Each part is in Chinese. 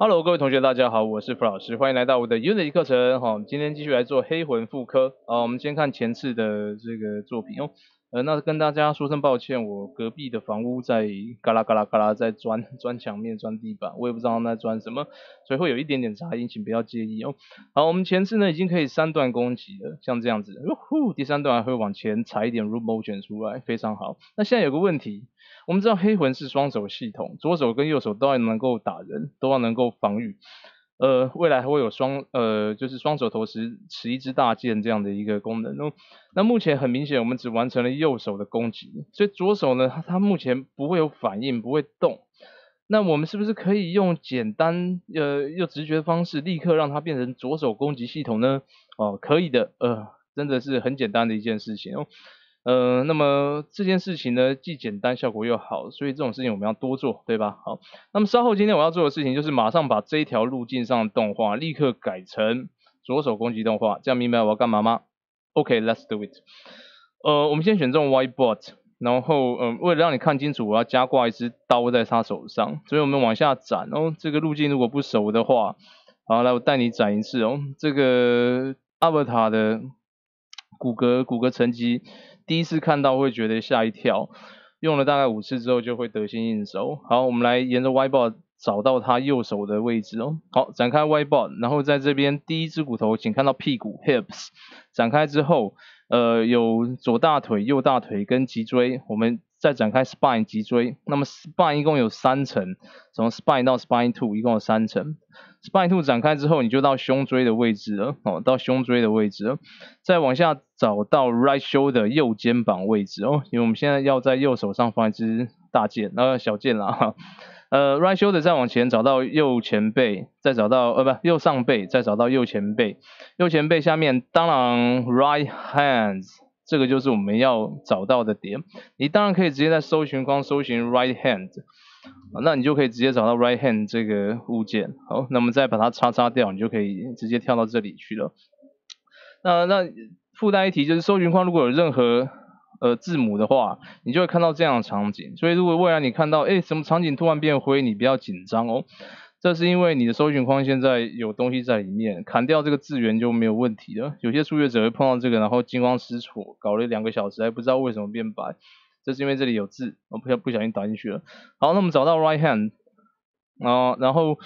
Hello，各位同学，大家好，我是傅老师，欢迎来到我的 Unity 课程。好，今天继续来做黑魂复刻。啊，我们先看前次的这个作品哦。呃，那跟大家说声抱歉，我隔壁的房屋在嘎啦嘎啦嘎啦在钻钻墙面、钻地板，我也不知道他在钻什么，所以会有一点点杂音，请不要介意哦。好，我们前次呢已经可以三段攻击了，像这样子，呼，第三段还会往前踩一点 r o o m o t i o n 出来，非常好。那现在有个问题，我们知道黑魂是双手系统，左手跟右手都要能够打人，都要能够防御。呃，未来还会有双呃，就是双手同时持一支大剑这样的一个功能哦。那目前很明显，我们只完成了右手的攻击，所以左手呢，它它目前不会有反应，不会动。那我们是不是可以用简单呃又直觉的方式，立刻让它变成左手攻击系统呢？哦，可以的，呃，真的是很简单的一件事情哦。呃，那么这件事情呢，既简单，效果又好，所以这种事情我们要多做，对吧？好，那么稍后今天我要做的事情就是马上把这一条路径上的动画立刻改成左手攻击动画，这样明白我要干嘛吗？OK，let's do it。呃，我们先选这种 whiteboard，然后嗯，为了让你看清楚，我要加挂一支刀在他手上，所以我们往下斩哦。这个路径如果不熟的话，好，来我带你斩一次哦。这个阿伯塔的骨骼骨骼层级。第一次看到会觉得吓一跳，用了大概五次之后就会得心应手。好，我们来沿着 Y b o 找到他右手的位置哦。好，展开 Y b o 然后在这边第一只骨头，请看到屁股 hips，展开之后，呃，有左大腿、右大腿跟脊椎，我们再展开 spine 脊椎。那么 spine 一共有三层，从 spine 到 spine two 一共有三层。Spine two 展开之后，你就到胸椎的位置了，哦，到胸椎的位置了，再往下找到 Right shoulder 右肩膀位置哦，因为我们现在要在右手上放一支大剑，呃，小剑啦，哈，呃，Right shoulder 再往前找到右前背，再找到呃不右上背，再找到右前背，右前背下面当然 Right hands 这个就是我们要找到的点，你当然可以直接在搜寻框搜寻 Right hand。那你就可以直接找到 right hand 这个物件，好，那么再把它叉叉掉，你就可以直接跳到这里去了。那那附带一提，就是搜寻框如果有任何呃字母的话，你就会看到这样的场景。所以如果未来你看到，哎，什么场景突然变灰，你不要紧张哦，这是因为你的搜寻框现在有东西在里面，砍掉这个字源就没有问题了。有些初学者会碰到这个，然后惊慌失措，搞了两个小时还不知道为什么变白。这是因为这里有字，我不小不小心打进去了。好，那我们找到 right hand，啊，然后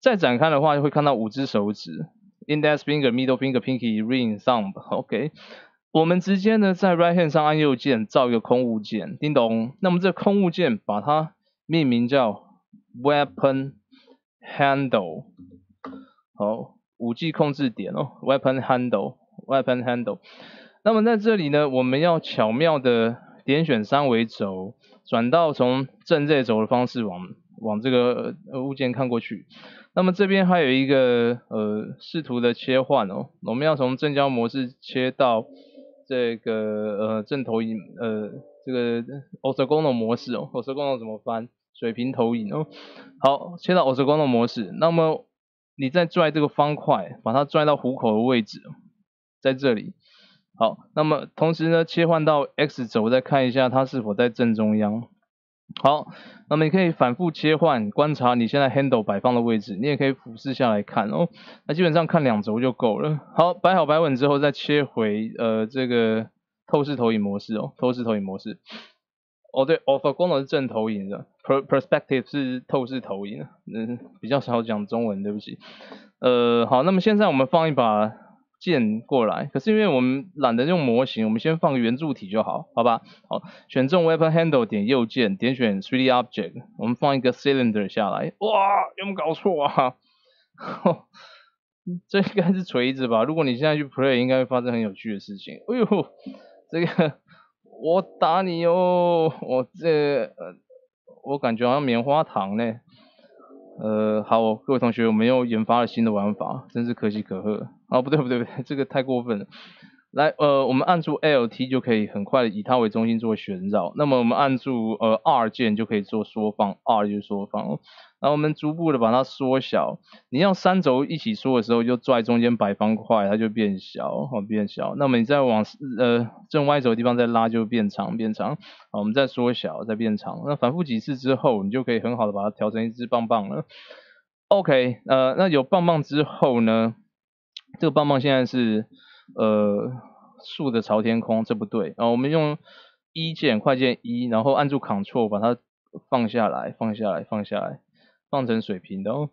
再展开的话，就会看到五只手指，index finger、middle finger、pinky、ring、thumb。OK，我们直接呢在 right hand 上按右键造一个空物件，叮咚。那么这空物件把它命名叫 weapon handle。好，武器控制点哦，weapon handle，weapon handle。那么在这里呢，我们要巧妙的。点选三维轴，转到从正 Z 轴的方式往往这个物件看过去。那么这边还有一个呃视图的切换哦，我们要从正焦模式切到这个呃正投影呃这个 orthogonal 模式哦，orthogonal 怎么翻？水平投影哦。好，切到 orthogonal 模式，那么你再拽这个方块，把它拽到虎口的位置，在这里。好，那么同时呢，切换到 X 轴，再看一下它是否在正中央。好，那么你可以反复切换，观察你现在 handle 摆放的位置，你也可以俯视下来看哦。那基本上看两轴就够了。好，摆好摆稳之后，再切回呃这个透视投影模式哦，透视投影模式。哦对，orthogonal 是正投影的，perspective 是透视投影。嗯，比较少讲中文，对不起。呃，好，那么现在我们放一把。剑过来，可是因为我们懒得用模型，我们先放个圆柱体就好，好吧？好，选中 weapon handle 点右键，点选 3D object，我们放一个 cylinder 下来。哇，有没有搞错啊？这应该是锤子吧？如果你现在去 play，应该会发生很有趣的事情。哎呦，这个我打你哦，我这我感觉好像棉花糖呢。呃，好，各位同学，我们又研发了新的玩法，真是可喜可贺。哦，不对不对不对，这个太过分了。来，呃，我们按住 L T 就可以很快的以它为中心做旋绕。那么我们按住呃 R 键就可以做缩放，R 就缩放。然后我们逐步的把它缩小。你要三轴一起缩的时候，就拽中间白方块，它就变小，哦变小。那么你再往呃正 Y 轴的地方再拉，就变长变长。好，我们再缩小，再变长。那反复几次之后，你就可以很好的把它调成一支棒棒了。OK，呃，那有棒棒之后呢，这个棒棒现在是呃竖的朝天空，这不对，然后我们用一键快键一，然后按住 Ctrl 把它放下来，放下来，放下来，放成水平的哦。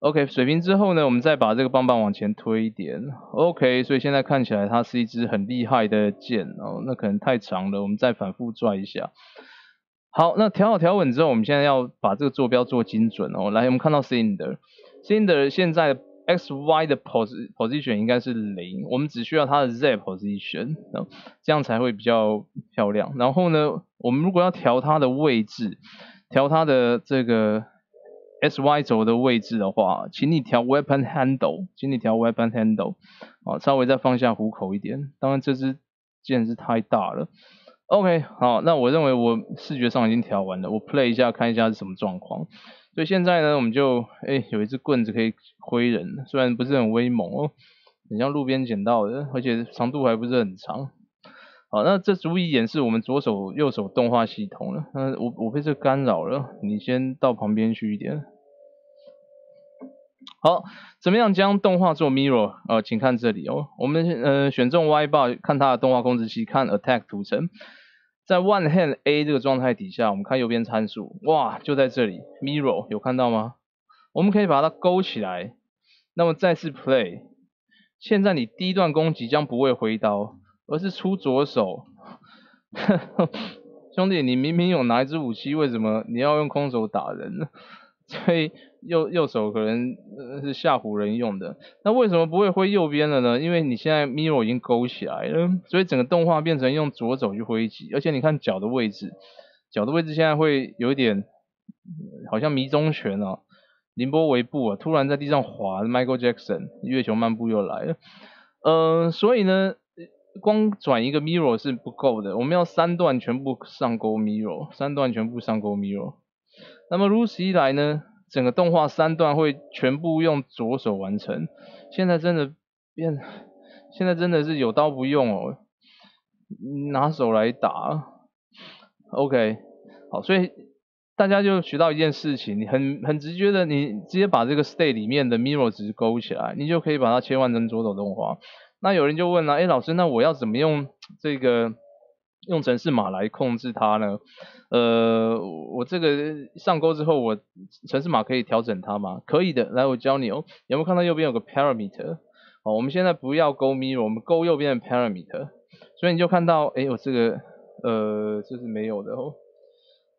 OK，水平之后呢，我们再把这个棒棒往前推一点。OK，所以现在看起来它是一支很厉害的剑哦。那可能太长了，我们再反复拽一下。好，那调好调稳之后，我们现在要把这个坐标做精准哦。来，我们看到 Cinder，Cinder 现在 x y 的 position 应该是零，我们只需要它的 z position，这样才会比较漂亮。然后呢，我们如果要调它的位置，调它的这个。S Y 轴的位置的话，请你调 Weapon Handle，请你调 Weapon Handle，好，稍微再放下虎口一点。当然这支剑是太大了。OK，好，那我认为我视觉上已经调完了，我 Play 一下看一下是什么状况。所以现在呢，我们就哎有一支棍子可以挥人，虽然不是很威猛哦，很像路边捡到的，而且长度还不是很长。好，那这足以演示我们左手右手动画系统了。那我我被这干扰了，你先到旁边去一点。好，怎么样将动画做 mirror？呃，请看这里哦。我们呃选中 Y bar，看它的动画控制器，看 attack 图层，在 one hand A 这个状态底下，我们看右边参数，哇，就在这里 mirror 有看到吗？我们可以把它勾起来。那么再次 play，现在你第一段攻击将不会挥刀，而是出左手。兄弟，你明明有拿一支武器，为什么你要用空手打人呢？所以右右手可能是吓唬人用的，那为什么不会挥右边了呢？因为你现在 mirror 已经勾起来了，所以整个动画变成用左手去挥击，而且你看脚的位置，脚的位置现在会有一点好像迷踪拳啊，凌波微步啊，突然在地上滑，Michael Jackson 月球漫步又来了，嗯，所以呢，光转一个 mirror 是不够的，我们要三段全部上勾 mirror，三段全部上勾 mirror。那么如此一来呢，整个动画三段会全部用左手完成。现在真的变，现在真的是有刀不用哦，拿手来打。OK，好，所以大家就学到一件事情，你很很直觉的，你直接把这个 state 里面的 mirror 值勾起来，你就可以把它切换成左手动画。那有人就问了，哎，老师，那我要怎么用这个？用程式码来控制它呢？呃，我这个上钩之后，我程式码可以调整它吗？可以的，来我教你哦。有没有看到右边有个 parameter？好，我们现在不要勾 mirror，我们勾右边的 parameter。所以你就看到，哎，我这个呃这是没有的哦。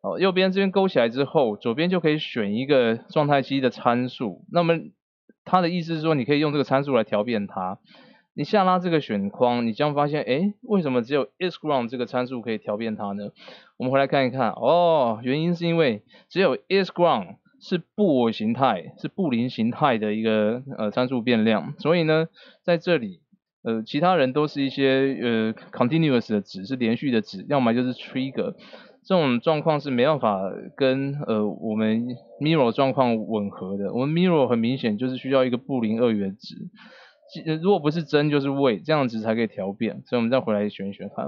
好，右边这边勾起来之后，左边就可以选一个状态机的参数。那么它的意思是说，你可以用这个参数来调变它。你下拉这个选框，你将发现，哎，为什么只有 isGround 这个参数可以调变它呢？我们回来看一看，哦，原因是因为只有 isGround 是布偶形态，是布林形态的一个呃参数变量，所以呢，在这里，呃，其他人都是一些呃 continuous 的值，是连续的值，要么就是 trigger，这种状况是没办法跟呃我们 mirror 状况吻合的，我们 mirror 很明显就是需要一个布林二元值。如果不是真就是伪，这样子才可以调变，所以我们再回来选一选看。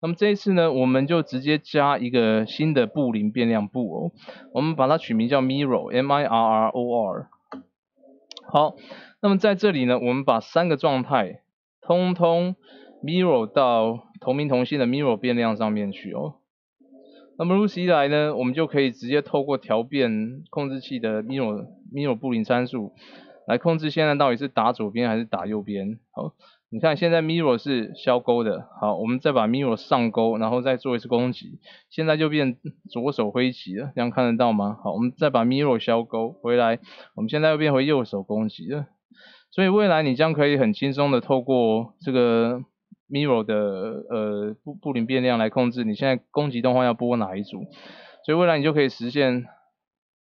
那么这一次呢，我们就直接加一个新的布林变量布哦，我们把它取名叫 mirror，m i r r o r。好，那么在这里呢，我们把三个状态通通 mirror 到同名同姓的 mirror 变量上面去哦。那么如此一来呢，我们就可以直接透过调变控制器的 mirror mirror 布林参数。来控制现在到底是打左边还是打右边？好，你看现在 mirror 是消钩的，好，我们再把 mirror 上钩，然后再做一次攻击，现在就变左手挥击了，这样看得到吗？好，我们再把 mirror 消钩回来，我们现在又变回右手攻击了，所以未来你将可以很轻松的透过这个 mirror 的呃布布林变量来控制你现在攻击动画要播哪一组，所以未来你就可以实现。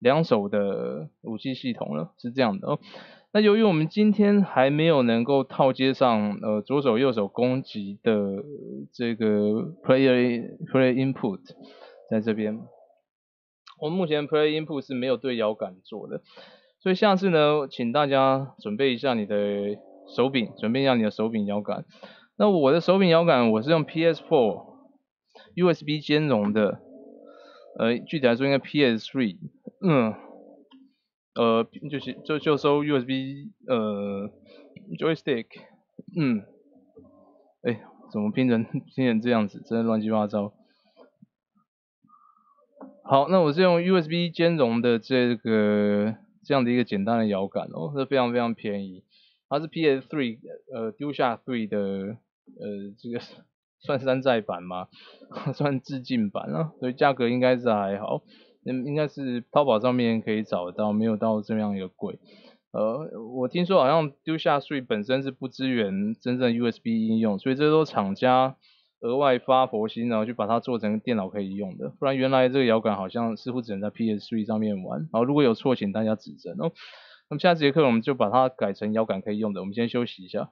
两手的武器系统了，是这样的哦。那由于我们今天还没有能够套接上呃左手右手攻击的这个 player play input 在这边，我们目前 play input 是没有对摇杆做的，所以下次呢，请大家准备一下你的手柄，准备一下你的手柄摇杆。那我的手柄摇杆我是用 PS4 USB 兼容的，呃，具体来说应该 PS3。嗯，呃，就是就就收 USB 呃 joystick，嗯，哎，怎么拼成拼成这样子，真的乱七八糟。好，那我是用 USB 兼容的这个这样的一个简单的摇杆哦，这非常非常便宜，它是 PS3 呃丢下3的呃这个算山寨版吗？算致敬版啊，所以价格应该是还好，应应该是淘宝上面可以找得到，没有到这样一个贵。呃，我听说好像丢下税本身是不支援真正 USB 应用，所以这都厂家。额外发佛心，然后去把它做成电脑可以用的，不然原来这个摇杆好像似乎只能在 PS3 上面玩。然后如果有错，请大家指正哦。那么下节课我们就把它改成摇杆可以用的。我们先休息一下。